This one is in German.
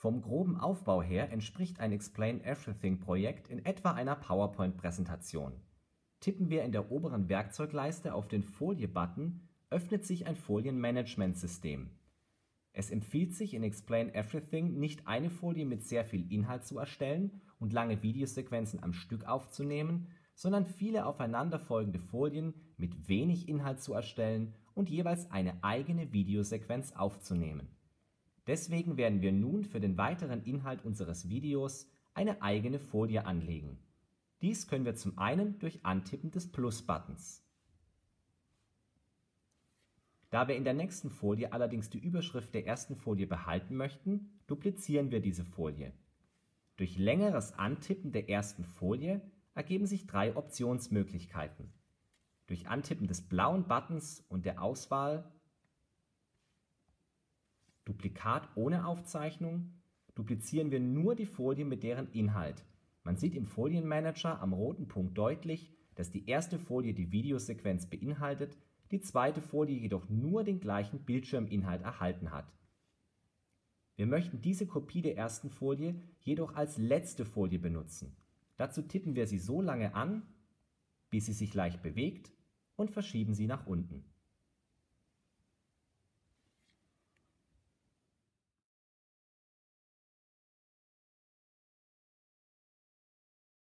Vom groben Aufbau her entspricht ein Explain-Everything-Projekt in etwa einer PowerPoint-Präsentation. Tippen wir in der oberen Werkzeugleiste auf den Folie-Button, öffnet sich ein Folienmanagementsystem. Es empfiehlt sich in Explain Everything nicht eine Folie mit sehr viel Inhalt zu erstellen und lange Videosequenzen am Stück aufzunehmen, sondern viele aufeinanderfolgende Folien mit wenig Inhalt zu erstellen und jeweils eine eigene Videosequenz aufzunehmen. Deswegen werden wir nun für den weiteren Inhalt unseres Videos eine eigene Folie anlegen. Dies können wir zum einen durch Antippen des Plus-Buttons. Da wir in der nächsten Folie allerdings die Überschrift der ersten Folie behalten möchten, duplizieren wir diese Folie. Durch längeres Antippen der ersten Folie ergeben sich drei Optionsmöglichkeiten. Durch Antippen des blauen Buttons und der Auswahl Duplikat ohne Aufzeichnung duplizieren wir nur die Folie mit deren Inhalt. Man sieht im Folienmanager am roten Punkt deutlich, dass die erste Folie die Videosequenz beinhaltet, die zweite Folie jedoch nur den gleichen Bildschirminhalt erhalten hat. Wir möchten diese Kopie der ersten Folie jedoch als letzte Folie benutzen Dazu tippen wir sie so lange an, bis sie sich leicht bewegt und verschieben sie nach unten